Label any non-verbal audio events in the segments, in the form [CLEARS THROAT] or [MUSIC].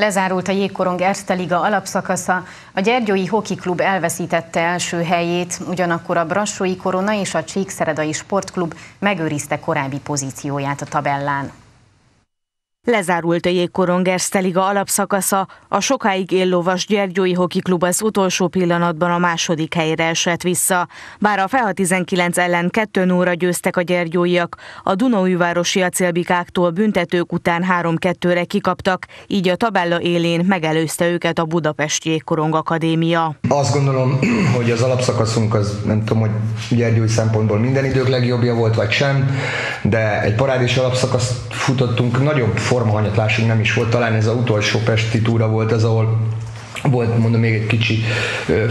Lezárult a Jégkorong Erste alapszakasza, a Gyergyói Hoki Klub elveszítette első helyét, ugyanakkor a Brassói Korona és a Csíkszeredai Sportklub megőrizte korábbi pozícióját a tabellán. Lezárult a jégkorong Liga alapszakasza, a sokáig éllovas Gyergyói Hoki Klub az utolsó pillanatban a második helyre esett vissza. Bár a FEHA 19 ellen 2 óra győztek a gyergyóiak, a Dunaújvárosi acélbikáktól büntetők után 3-2-re kikaptak, így a tabella élén megelőzte őket a Budapest Jégkorong Akadémia. Azt gondolom, [CLEARS THROAT] hogy az alapszakaszunk az nem tudom, hogy Gyergyói szempontból minden idők legjobbja volt, vagy sem, de egy parádés alapszakaszt futottunk, nagyobb formahanyatlásunk nem is volt, talán ez az utolsó Pesti túra volt ez, ahol volt mondom még egy kicsi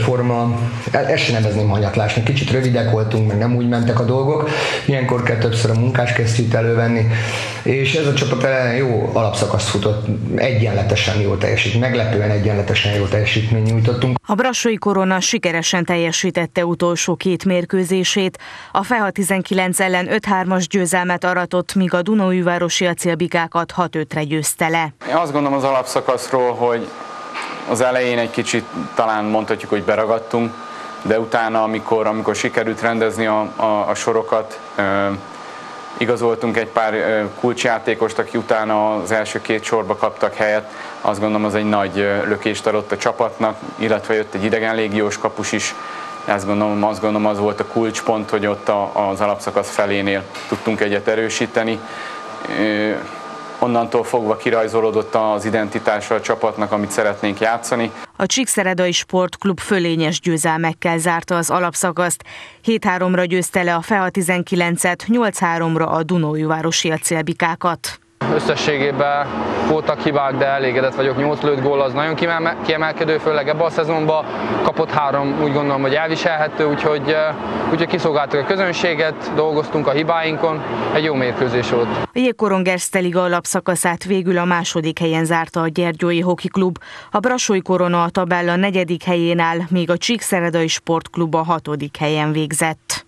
forma, ezt sem nevezném hanyatlásnak, kicsit rövidek voltunk, meg nem úgy mentek a dolgok, ilyenkor kell többször a munkás kesztyűt elővenni, és ez a csapat jó alapszakaszt futott, egyenletesen jó teljesít, meglepően egyenletesen jó teljesítmény nyújtottunk. A Brassói Korona sikeresen teljesítette utolsó két mérkőzését, a FEHA 19 ellen 5-3-as győzelmet aratott, míg a Dunaújvárosi acélbikákat 6-5-re győzte le. Én azt gondolom az alapszakaszról, hogy az elején egy kicsit talán mondhatjuk, hogy beragadtunk, de utána, amikor, amikor sikerült rendezni a, a, a sorokat, e, igazoltunk egy pár e, kulcsjátékost, aki utána az első két sorba kaptak helyet, azt gondolom az egy nagy lökést adott a csapatnak, illetve jött egy idegen légiós kapus is, azt gondolom, azt gondolom az volt a kulcspont, hogy ott a, az alapszakasz felénél tudtunk egyet erősíteni onnantól fogva kirajzolódott az identitása a csapatnak, amit szeretnénk játszani. A Csíkszeredai Sportklub fölényes győzelmekkel zárta az alapszakaszt. 7-3-ra győzte le a FEA 19-et, 8-3-ra a Dunójúvárosi acélbikákat. Összességében voltak hibák, de elégedett vagyok. 8 lőtt gól az nagyon kiemelkedő, főleg ebben a szezonban. Kapott három, úgy gondolom, hogy elviselhető, úgyhogy, eh, úgyhogy kiszolgáltuk a közönséget, dolgoztunk a hibáinkon, egy jó mérkőzés volt. A Jégkorong Liga alapszakaszát végül a második helyen zárta a Gyergyói Hoki Klub. A Brassói Korona a tabella negyedik helyén áll, míg a Csíkszeredai Sportklub a hatodik helyen végzett.